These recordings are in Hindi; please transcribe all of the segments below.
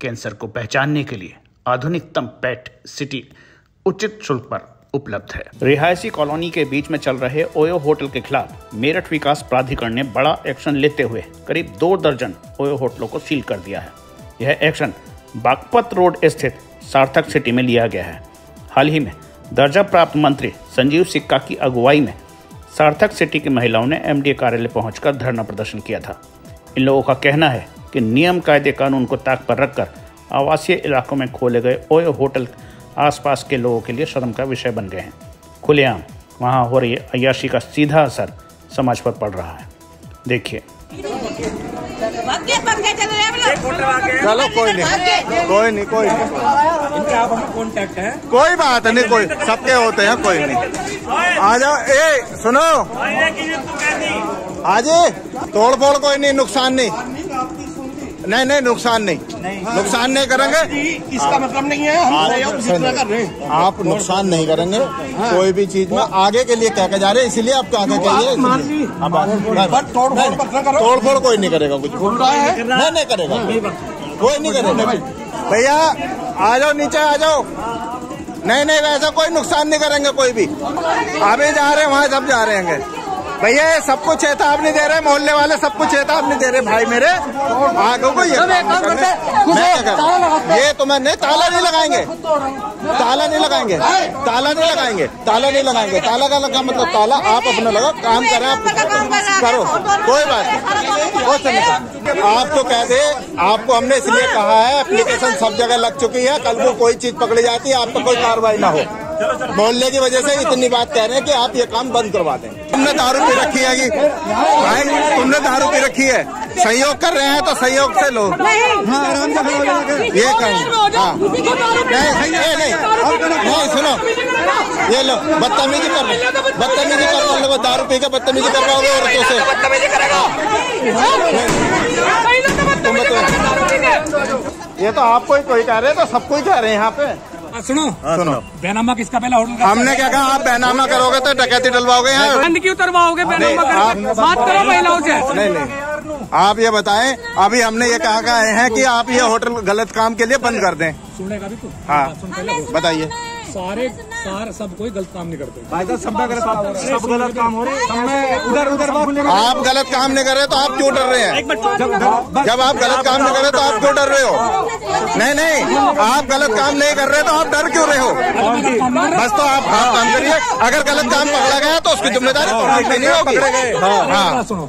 कैंसर को पहचानने के लिए आधुनिकतम पेट सिटी उचित शुल्क पर उपलब्ध है। रिहायशी कॉलोनी के बीच में चल रहे ओयो होटल के खिलाफ मेरठ विकास प्राधिकरण ने बड़ा एक्शन लेते हुए करीब दो दर्जन ओयो होटलों को सील कर दिया है। यह एक्शन बागपत रोड स्थित सार्थक सिटी में लिया गया है। हाल ही में दर्जा प्राप्त मंत्री संजीव सिक्का की अगुवाई में सार्थक सिटी की महिलाओं ने एमडीए कार्यालय पहुंचकर धरना प्रदर्शन किया था। इन लोगों का कहना है कि नियम कायदे कानून को ताक पर रखकर आवासीय इलाकों में खोले गए ओयो होटल आसपास के लोगों के लिए शर्म का विषय बन गए हैं। खुलेआम वहाँ हो रही अयाशी का सीधा असर समाज पर पड़ रहा है। देखिए। चलो कोई नहीं। कोई नहीं कोई नहीं। आप कॉन्टेक्ट है? कोई बात नहीं कोई। सबके होते हैं कोई नहीं। आ जाओ ए सुनो। आज तोड़ फोड़ कोई नहीं नुकसान नहीं। नहीं नहीं नुकसान नहीं। नुकसान नहीं करेंगे। इसका मतलब नहीं है हम सहयोग जितना कर रहे हैं। आप नुकसान नहीं करेंगे कोई भी चीज़ में आगे के लिए कह के जा रहे हैं इसीलिए आपको आगे अब तोड़ फोड़ कोई नहीं करेगा कुछ। रहा है। नहीं नहीं करेगा। कोई नहीं करेगा। भैया आ जाओ नीचे आ जाओ। नहीं नहीं वैसा कोई नुकसान नहीं करेंगे कोई भी। अभी जा रहे हैं वहाँ सब जा रहे हैं। भैया सबको चेतावनी दे रहे मोहल्ले वाले सबको चेतावनी दे रहे भाई मेरे। आगे को ये? ये तो मैं नहीं ताला नहीं लगाएँगे। ताला नहीं लगाएँगे। ताला नहीं लगाएँगे। ताला नहीं लगाएँगे। ताला का लगा मतलब ताला आप अपना लगाओ काम करें आप करो। कोई बात नहीं। आप तो कह दे आपको हमने इसलिए कहा है एप्लीकेशन सब जगह लग चुकी है कल को कोई चीज़ पकड़ी जाती है आप तो कोई कार्रवाई ना हो। मोहल्ले की वजह से इतनी बात कह रहे हैं कि आप ये काम बंद करवा दें। तुमने दारू पी रखी है कि? भाई तुमने दारू पी रखी है। सहयोग कर रहे हैं तो सहयोग से लो। हाँ आराम से ये कहीं। हाँ। नहीं सुनो। ये लो बदतमीजी कर रहे बदतमीजी कर रहे लोग दारू पी के बदतमीजी कर रहे औरतों से। ये तो आपको ही कोई कह रहे हैं तो सबको ही कह रहे हैं यहाँ पे। सुनो। सुनो। बैनामा किसका पहला होटल हमने क्या कहा? आप बैनामा करोगे तो डकैती डलवाओगे यहाँ बंद क्यों उतरवाओगे बैनामा बात करो महिलाओं से नहीं नहीं। आप ये बताएँ अभी हमने ये कहा गए हैं कि आप ये होटल गलत काम के लिए बंद कर दें। सुनेगा भी तू? हाँ। बताइए। सारे सार सब कोई गलत काम नहीं करते। भाई साहब सब गलत काम हो रहे हैं। उधर उधर आप गलत काम नहीं कर रहे तो आप क्यों डर रहे हैं? जब आप गलत काम नहीं कर रहे तो आप क्यों डर रहे हो? नहीं नहीं आप गलत काम नहीं कर रहे तो आप डर क्यों रहे हो? बस तो आप आप काम करिए। अगर गलत काम पकड़ा गया तो उसकी ज़िम्मेदारी पब्लिक नहीं होगी। हाँ। हाँ सुनो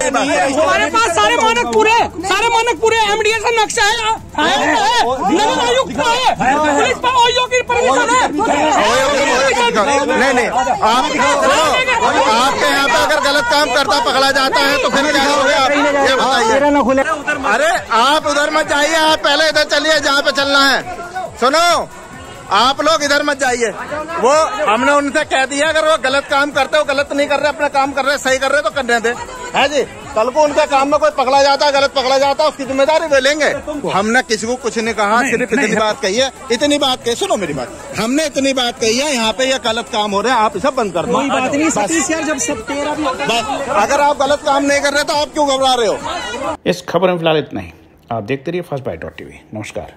हमारे पास सारे मानक पूरे सारे मानक पूरे एमडीए का नक्शा है। पुलिस पास आयुक्त है। पुलिस परमिशन है नहीं नहीं आप आपके यहाँ पे अगर गलत काम करता पकड़ा जाता है तो फिर क्या आप ये बताइए अरे आप उधर मत जाइए आप पहले इधर चलिए जहाँ पे चलना है सुनो आप लोग इधर मत जाइए वो हमने उनसे कह दिया अगर वो गलत काम करते हो गलत नहीं कर रहे अपना काम कर रहे सही कर रहे तो करने दे है जी कल को उनके काम में कोई पकड़ा जाता है गलत पकड़ा जाता है उसकी ज़िम्मेदारी वे लेंगे। हमने किसी को कुछ नहीं कहा सिर्फ़ इतनी बात कही है। इतनी बात कही सुनो मेरी बात। हमने इतनी बात कही है यहाँ पे ये गलत काम हो रहे हैं आप इसे बंद कर दो। कोई बात नहीं सतीश यार जब सब तेरा भी बस। अगर आप गलत काम नहीं कर रहे तो आप क्यों घबरा रहे हो? इस खबर में फ़िलहाल इतना ही। आप देखते रहिए फ़र्स्ट बाइट डॉट टीवी नमस्कार।